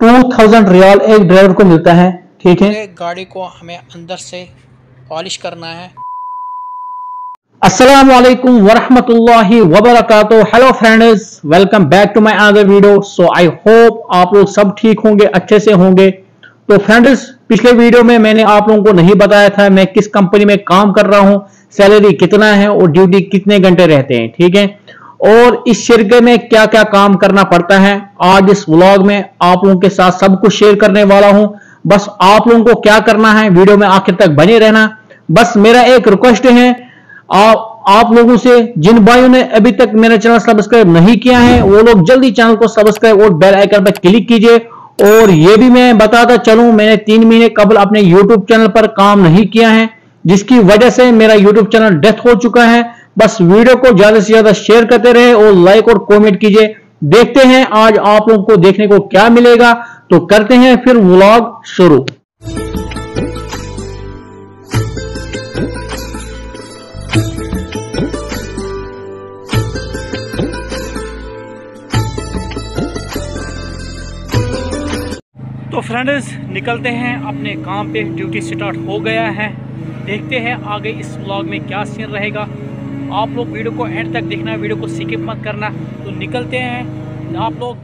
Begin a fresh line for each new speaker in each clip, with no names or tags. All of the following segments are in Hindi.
टू थाउज़ेंड रियाल एक ड्राइवर को मिलता है ठीक है?
गाड़ी को हमें अंदर से पॉलिश करना है।
अस्सलाम वालेकुम वरहमतुल्लाहि वबरकातुहू। Hello friends welcome back to my other video. So I hope आप लोग सब ठीक होंगे अच्छे से होंगे। तो फ्रेंड्स पिछले वीडियो में मैंने आप लोगों को नहीं बताया था मैं किस कंपनी में काम कर रहा हूँ सैलरी कितना है और ड्यूटी कितने घंटे रहते हैं ठीक है? और इस शिरके में क्या क्या काम करना पड़ता है? आज इस व्लॉग में आप लोगों के साथ सब कुछ शेयर करने वाला हूँ। बस आप लोगों को क्या करना है? वीडियो में आखिर तक बने रहना। बस मेरा एक रिक्वेस्ट है। आप आप लोगों से, जिन भाइयों ने अभी तक मेरा चैनल सब्सक्राइब नहीं किया है, वो लोग जल्दी चैनल को सब्सक्राइब और बेल आइकन पर क्लिक कीजिए। और ये भी मैं बताता चलूँ, मैंने तीन महीने कबल अपने यूट्यूब चैनल पर काम नहीं किया है, जिसकी वजह से मेरा यूट्यूब चैनल डेथ हो चुका है। बस वीडियो को ज़्यादा से ज़्यादा शेयर करते रहे और लाइक और कॉमेंट कीजिए। देखते हैं आज आप लोगों को देखने को क्या मिलेगा। तो करते हैं फिर व्लॉग शुरू। तो फ्रेंड्स निकलते हैं अपने काम पे। ड्यूटी स्टार्ट हो गया है। देखते हैं आगे इस व्लॉग में क्या सीन रहेगा। आप लोग वीडियो को एंड तक देखना, वीडियो को स्किप मत करना। तो निकलते हैं। आप लोग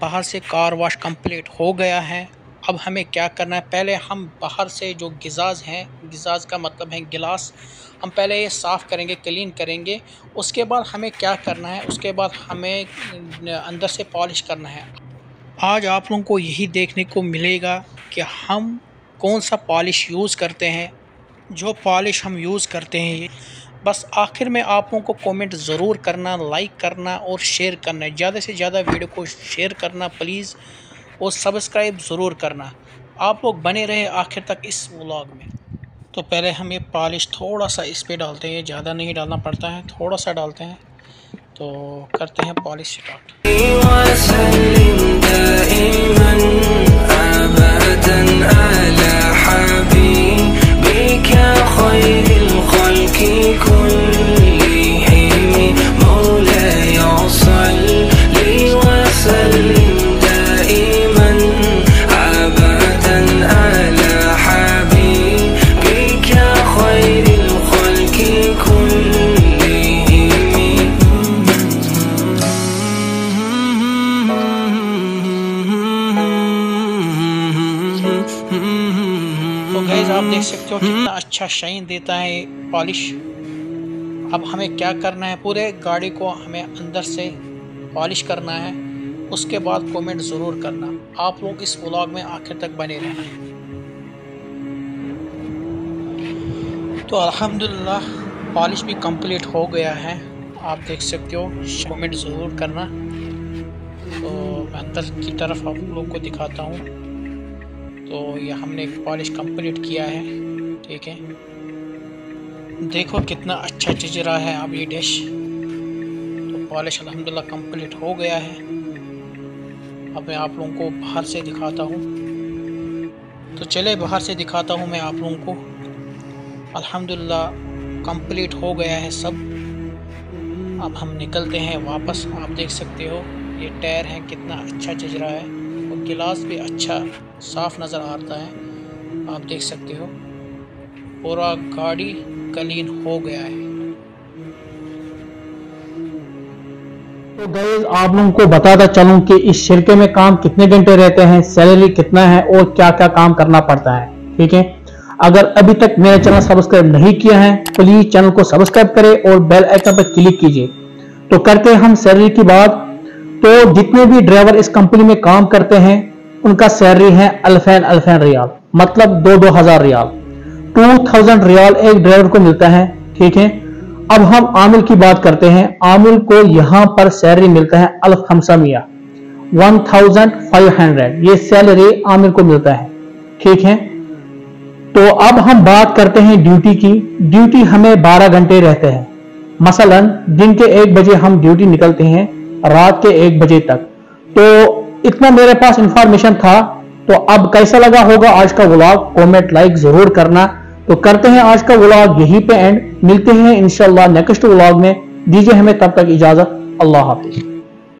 बाहर से कार वाश कंप्लीट हो गया है। अब हमें क्या करना है? पहले हम बाहर से जो गिजाज हैं, गिजाज का मतलब है गिलास, हम पहले ये साफ़ करेंगे, क्लीन करेंगे। उसके बाद हमें क्या करना है? उसके बाद हमें अंदर से पॉलिश करना है। आज आप लोगों को यही देखने को मिलेगा कि हम कौन सा पॉलिश यूज़ करते हैं। जो पॉलिश हम यूज़ करते हैं बस आखिर में आप लोगों को कमेंट ज़रूर करना लाइक करना और शेयर करना ज़्यादा से ज़्यादा वीडियो को शेयर करना प्लीज़ और सब्सक्राइब ज़रूर करना। आप लोग बने रहे आखिर तक इस व्लॉग में। तो पहले हम ये पॉलिश थोड़ा सा इस पर डालते हैं। ज़्यादा नहीं डालना पड़ता है, थोड़ा सा डालते हैं। तो करते हैं पॉलिश स्टार्ट देख सकते हो कितना अच्छा शाइन देता है पॉलिश अब हमें क्या करना है? पूरे गाड़ी को हमें अंदर से पॉलिश करना है। उसके बाद कमेंट ज़रूर करना। आप लोग इस व्लॉग में आखिर तक बने रहना। तो अल्हम्दुलिल्लाह पॉलिश भी कंप्लीट हो गया है। आप देख सकते हो कमेंट ज़रूर करना। तो अंदर की तरफ़ आप लोग को दिखाता हूँ। तो ये हमने पॉलिश कंप्लीट किया है, ठीक है? देखो कितना अच्छा चीज़ रहा है अब ये डिश तो पॉलिश अलहमदिल्ला कंप्लीट हो गया है। अब मैं आप लोगों को बाहर से दिखाता हूँ। तो चले बाहर से दिखाता हूँ मैं आप लोगों को। अल्हम्दुलिल्लाह कंप्लीट हो गया है सब। अब हम निकलते हैं वापस, आप देख सकते हो, ये टायर है, कितना अच्छा चज रहा है। गिलास भी अच्छा साफ़ नज़र आता है। आप देख सकते हो, पूरा गाड़ी क्लीन हो गया है।
तो गैज आप लोगों को बताता चलूँ कि इस शिरके में काम कितने घंटे रहते हैं सैलरी कितना है और क्या क्या काम करना पड़ता है, ठीक है? अगर अभी तक मेरा चैनल सब्सक्राइब नहीं किया है प्लीज़ चैनल को सब्सक्राइब करें और बेल आइकन पर क्लिक कीजिए। तो करते हैं हम सैलरी की बात। तो जितने भी ड्राइवर इस कंपनी में काम करते हैं, उनका सैलरी है अल्फैन अल्फैन रियाल मतलब दो दो हज़ार रियाल। टू थाउज़ेंड रियाल एक ड्राइवर को मिलता है, ठीक है? अब हम आमिल की बात करते हैं। आमिल को यहाँ पर सैलरी मिलता है अल्फ खमसा मिया। वन थाउज़ेंड फाइव हंड्रेड ये सैलरी आमिल को मिलता है, ठीक है? तो अब हम बात करते हैं ड्यूटी की। ड्यूटी हमें 12 घंटे रहते हैं। मसलन दिन के एक बजे हम ड्यूटी निकलते हैं। रात के एक बजे तक। तो इतना मेरे पास इंफॉर्मेशन था तो अब कैसा लगा होगा आज का व्लॉग कमेंट लाइक ज़रूर करना। तो करते हैं आज का व्लॉग यहीं पे एंड मिलते हैं इंशाल्लाह नेक्स्ट व्लॉग में। दीजिए हमें तब तक इजाज़त। अल्लाह हाफिज।